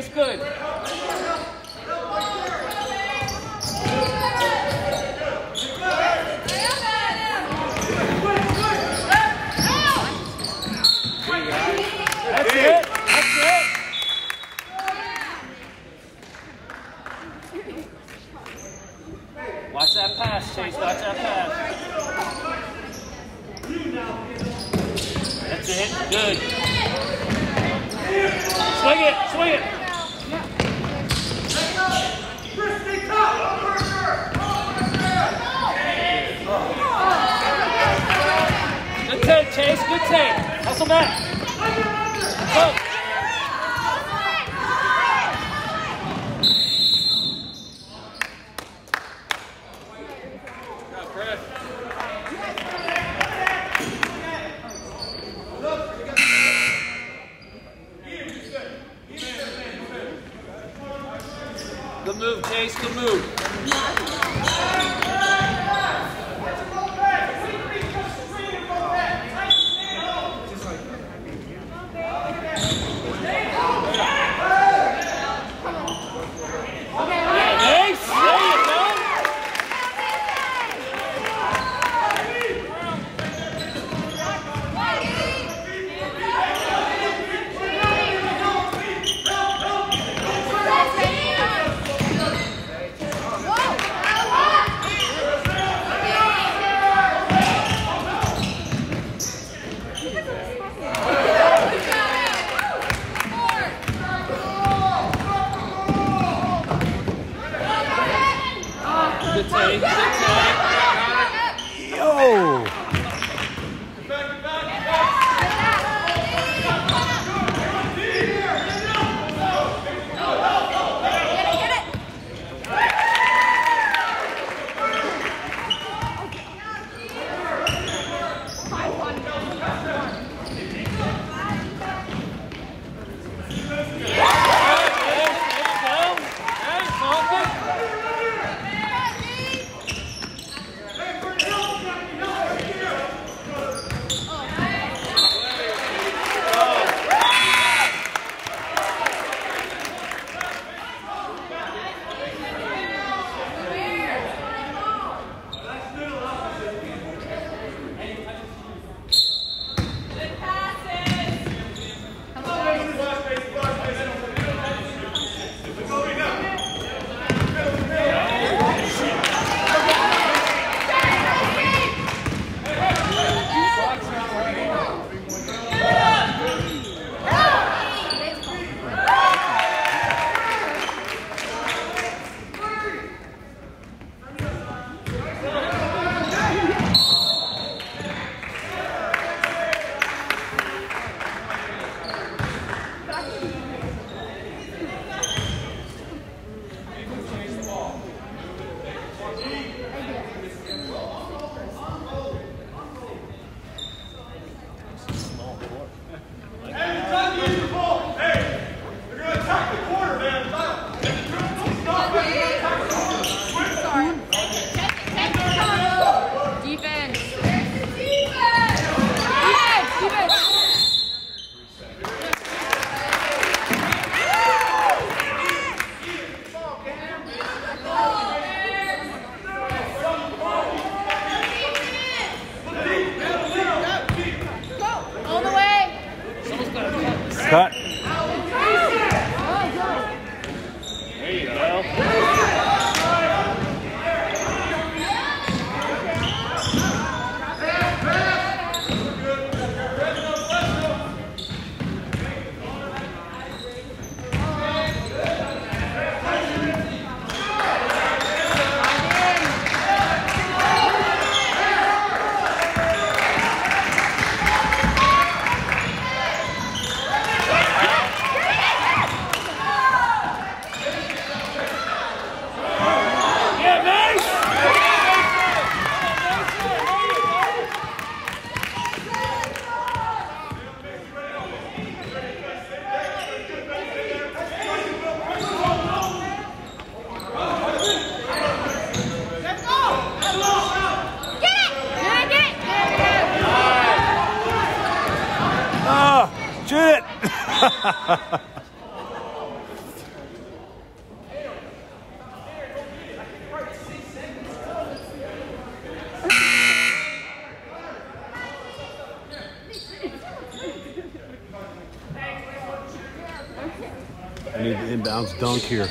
That's it, good. That's it, that's it. Watch that pass, Chase, watch that pass. That's it, good. Swing it, swing it. Take, Chase, good take. Hustle back. Go. Good move, Chase, good move. Good take. Yo! I need the inbounds dunk here.